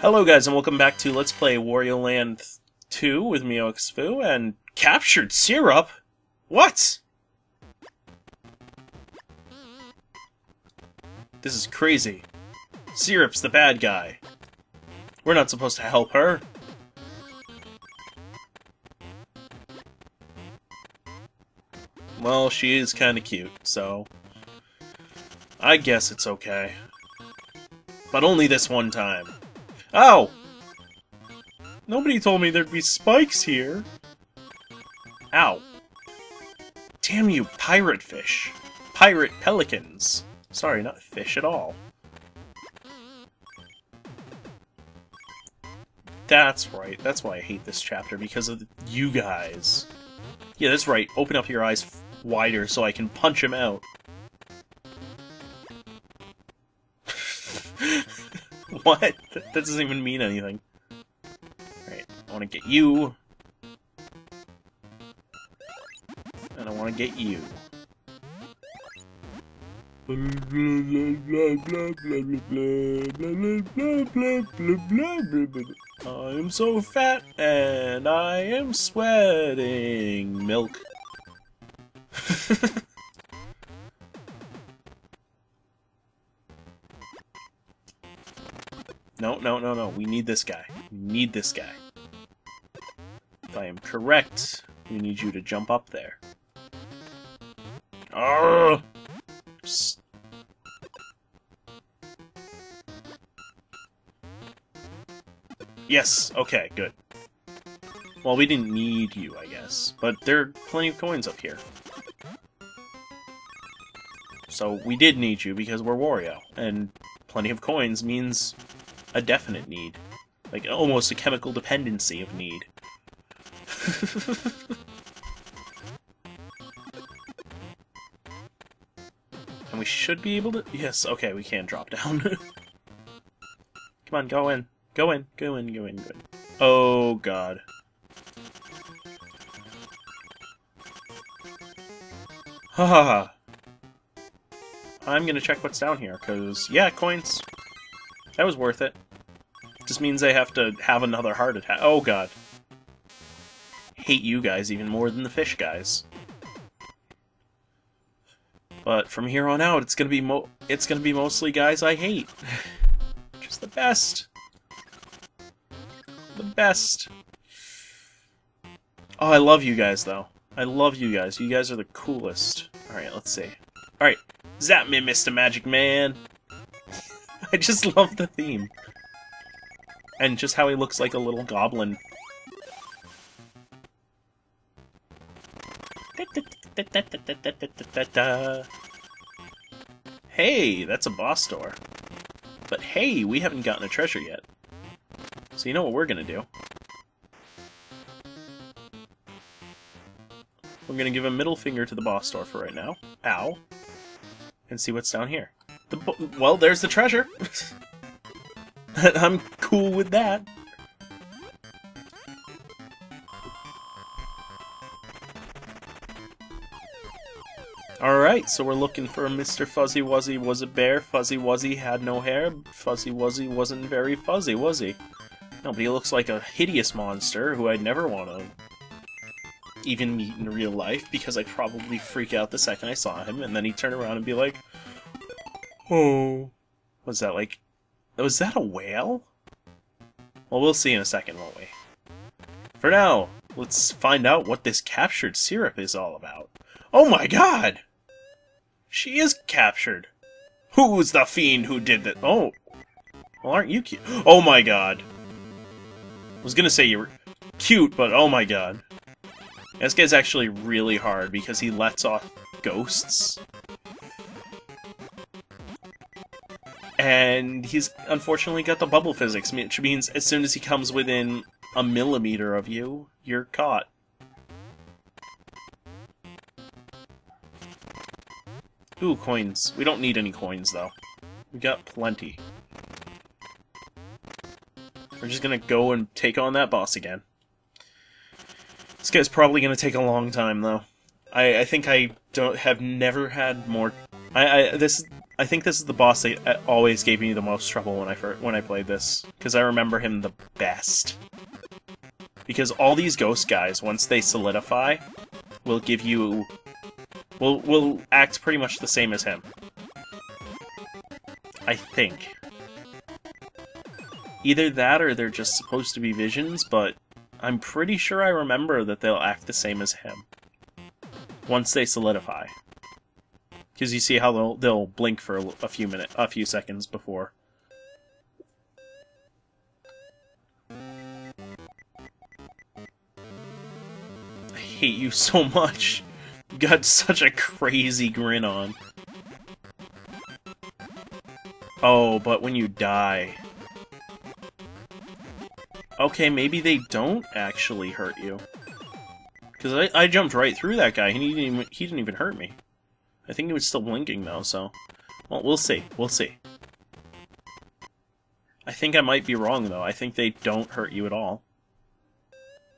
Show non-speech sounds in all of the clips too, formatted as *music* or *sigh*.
Hello guys and welcome back to Let's Play Wario Land 2 with me, 0xfoo, and Captured Syrup? What? This is crazy. Syrup's the bad guy. We're not supposed to help her. Well, she is kinda cute, so... I guess it's okay. But only this one time. Oh! Nobody told me there'd be spikes here. Ow. Damn you, pirate fish. Pirate pelicans. Sorry, not fish at all. That's right. That's why I hate this chapter, because of you guys. Yeah, that's right. Open up your eyes wider so I can punch him out. *laughs* what? That doesn't even mean anything. Alright, I want to get you. And I want to get you. I am so fat and I am sweating milk. *laughs* no, no, no, no. We need this guy. We need this guy. If I am correct, we need you to jump up there. Arrgh! S- Yes, okay, good. Well, we didn't need you, I guess. But there are plenty of coins up here. So we did need you because we're Wario, and plenty of coins means a definite need. Like, almost a chemical dependency of need. *laughs* and we should be able to... Yes, okay, we can drop down. *laughs* Come on, go in. Go in, go in, go in, go in. Oh, God. Ha ha ha. I'm gonna check what's down here, because, yeah, coins. That was worth it. Just means I have to have another heart attack. Oh, God. Hate you guys even more than the fish guys. But from here on out, it's gonna be mo- it's gonna be mostly guys I hate. Just the best. The best. Oh, I love you guys, though. I love you guys. You guys are the coolest. Alright, let's see. Alright, zap me, Mr. Magic Man! *laughs* I just love the theme. And just how he looks like a little goblin. Hey, that's a boss door. But hey, we haven't gotten a treasure yet. So you know what we're gonna do? We're gonna give a middle finger to the boss door for right now. Ow. And see what's down here. The well, there's the treasure. *laughs* I'm cool with that. Alright, so we're looking for Mr. Fuzzy Wuzzy was a bear, Fuzzy Wuzzy had no hair, Fuzzy Wuzzy wasn't very fuzzy, was he? No, but he looks like a hideous monster who I'd never want to even meet in real life because I'd probably freak out the second I saw him, and then he'd turn around and be like, Oh. Was that like. Was that a whale? Well, we'll see in a second, won't we? For now, let's find out what this captured syrup is all about. Oh my god! She is captured. Who's the fiend who did that? Oh. Well, aren't you cute? Oh my god. I was gonna say you were cute, but oh my god. This guy's actually really hard because he lets off ghosts. And he's unfortunately got the bubble physics, which means as soon as he comes within a millimeter of you, you're caught. Ooh, coins. We don't need any coins, though. We got plenty. We're just gonna go and take on that boss again. This guy's probably gonna take a long time, though. I, I think I don't have never had more. I, I this I think this is the boss that always gave me the most trouble when I first, when I played this because I remember him the best. Because all these ghost guys, once they solidify, will give you will will act pretty much the same as him. I think. Either that or they're just supposed to be visions, but I'm pretty sure I remember that they'll act the same as him. Once they solidify. Because you see how they'll, they'll blink for a few minutes, a few seconds before. I hate you so *laughs* much. You got such a crazy grin on. Oh, but when you die... Okay, maybe they don't actually hurt you. Because I, I jumped right through that guy, and he didn't, even, he didn't even hurt me. I think he was still blinking, though, so... Well, we'll see. We'll see. I think I might be wrong, though. I think they don't hurt you at all.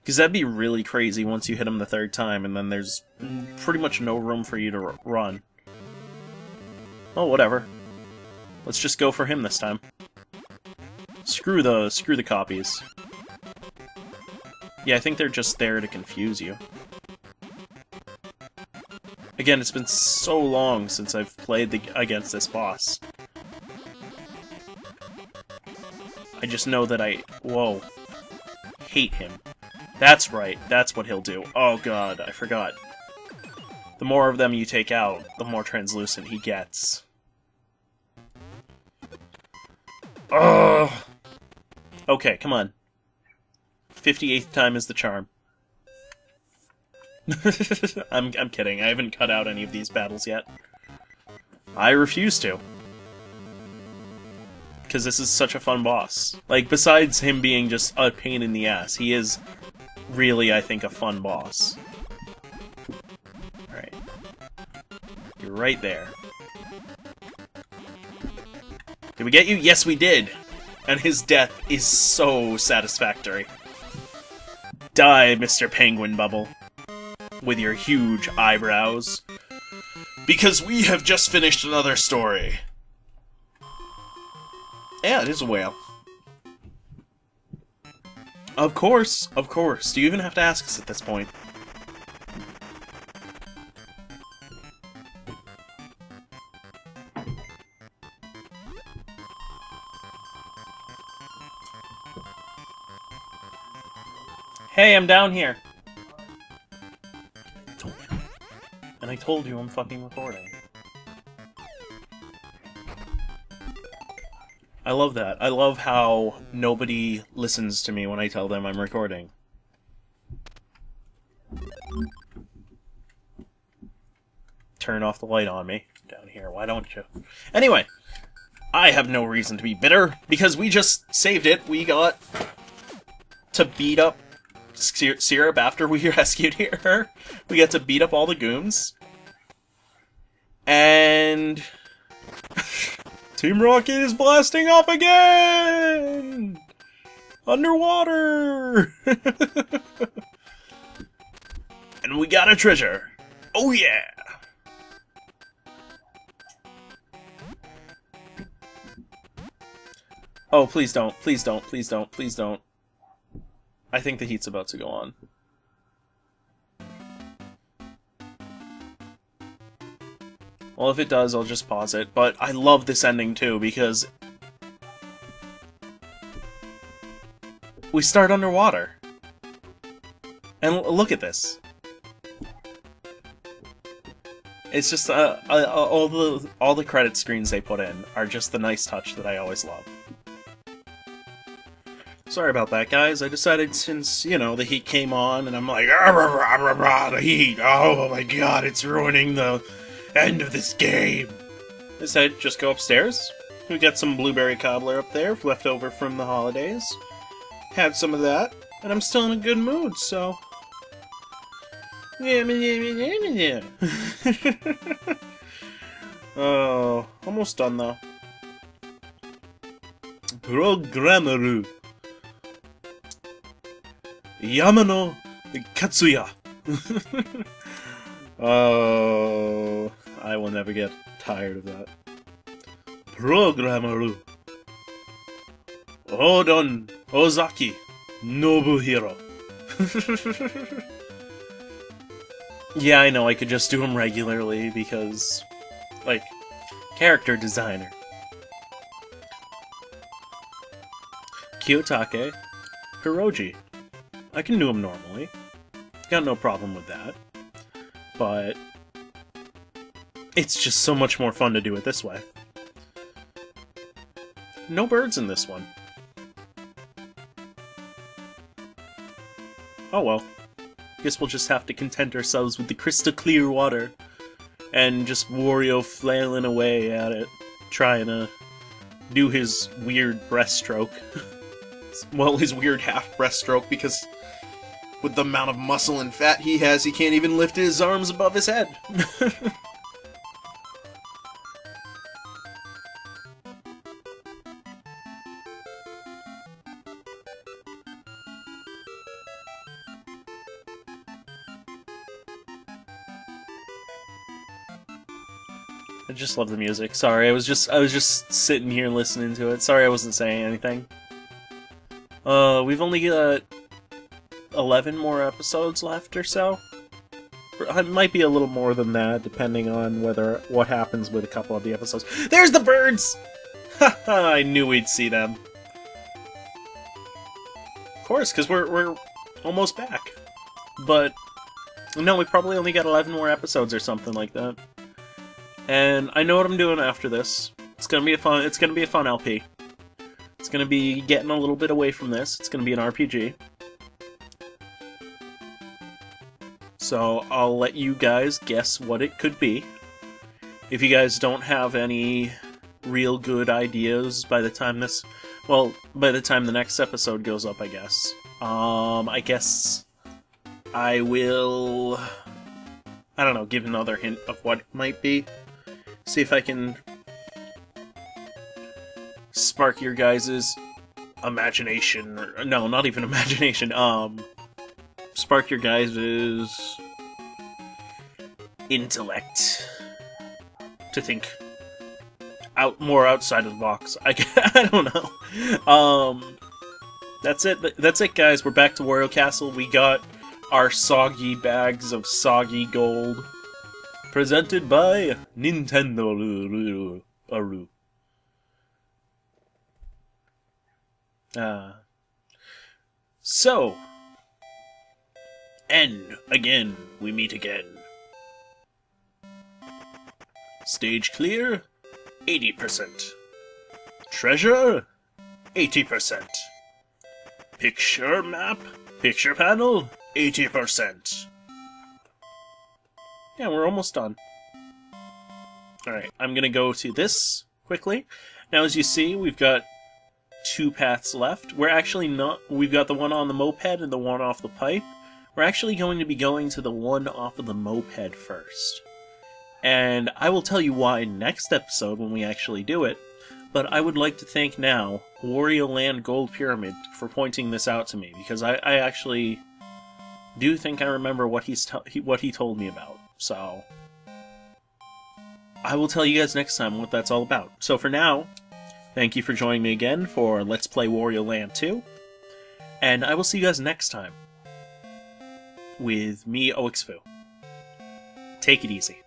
Because that'd be really crazy once you hit him the third time, and then there's pretty much no room for you to run. Well, whatever. Let's just go for him this time. Screw the screw the copies. Yeah, I think they're just there to confuse you. Again, it's been so long since I've played the, against this boss. I just know that I... Whoa. Hate him. That's right, that's what he'll do. Oh god, I forgot. The more of them you take out, the more translucent he gets. Ugh! Okay, come on. 58th time is the charm. *laughs* I'm, I'm kidding. I haven't cut out any of these battles yet. I refuse to. Because this is such a fun boss. Like, besides him being just a pain in the ass, he is really, I think, a fun boss. Alright. You're right there. Did we get you? Yes, we did! And his death is so satisfactory. Die, Mr. Penguin Bubble. With your huge eyebrows. Because we have just finished another story. Yeah, it is a whale. Of course, of course. Do you even have to ask us at this point? Hey, I'm down here. And I told you I'm fucking recording. I love that. I love how nobody listens to me when I tell them I'm recording. Turn off the light on me down here, why don't you? Anyway, I have no reason to be bitter, because we just saved it. We got to beat up Syrup after we *laughs* rescued her. We got to beat up all the goons. And... *laughs* Team Rocket is blasting off again! Underwater! *laughs* and we got a treasure! Oh yeah! Oh, please don't, please don't, please don't, please don't. I think the heat's about to go on. Well, if it does, I'll just pause it. But I love this ending, too, because... We start underwater. And look at this. It's just, uh, uh, all the all the credit screens they put in are just the nice touch that I always love. Sorry about that, guys. I decided since, you know, the heat came on, and I'm like, rah, rah, rah, rah, the heat, oh my god, it's ruining the end of this game. I said, just go upstairs. We got some blueberry cobbler up there, left over from the holidays. Had some of that, and I'm still in a good mood, so... *laughs* oh, almost done though. Programmer. Yamano Katsuya. *laughs* oh, I will never get tired of that. Programmer. Odon Ozaki Nobuhiro. *laughs* yeah, I know, I could just do them regularly because, like, character designer. Kiyotake Hiroji. I can do them normally. Got no problem with that. But it's just so much more fun to do it this way. No birds in this one. Oh well. Guess we'll just have to content ourselves with the crystal clear water. And just Wario flailing away at it, trying to do his weird breaststroke. *laughs* well, his weird half breaststroke, because with the amount of muscle and fat he has, he can't even lift his arms above his head. *laughs* just love the music. Sorry, I was just I was just sitting here listening to it. Sorry I wasn't saying anything. Uh, we've only got 11 more episodes left or so. It might be a little more than that, depending on whether what happens with a couple of the episodes. There's the birds! I knew we'd see them. Of course, because we're, we're almost back. But, no, we probably only got 11 more episodes or something like that. And I know what I'm doing after this. It's gonna be a fun. It's gonna be a fun LP. It's gonna be getting a little bit away from this. It's gonna be an RPG. So I'll let you guys guess what it could be. If you guys don't have any real good ideas by the time this, well, by the time the next episode goes up, I guess. Um, I guess I will. I don't know. Give another hint of what it might be see if I can spark your guys's imagination or no, not even *laughs* imagination. Um spark your guys's intellect to think out more outside of the box. *laughs* I, I don't know. Um that's it. That's it guys. We're back to Wario Castle. We got our soggy bags of soggy gold presented by Nintendo Aru. Uh, so, and again, we meet again. Stage clear, 80%. Treasure, 80%. Picture map, picture panel, 80%. Yeah, we're almost done. Alright, I'm gonna go to this quickly. Now, as you see, we've got two paths left. We're actually not... We've got the one on the moped and the one off the pipe. We're actually going to be going to the one off of the moped first. And I will tell you why next episode when we actually do it, but I would like to thank now Wario Land Gold Pyramid for pointing this out to me, because I, I actually do think I remember what he's he, what he told me about. So, I will tell you guys next time what that's all about. So for now, thank you for joining me again for Let's Play Wario Land 2, and I will see you guys next time with me, 0xfoo. Take it easy.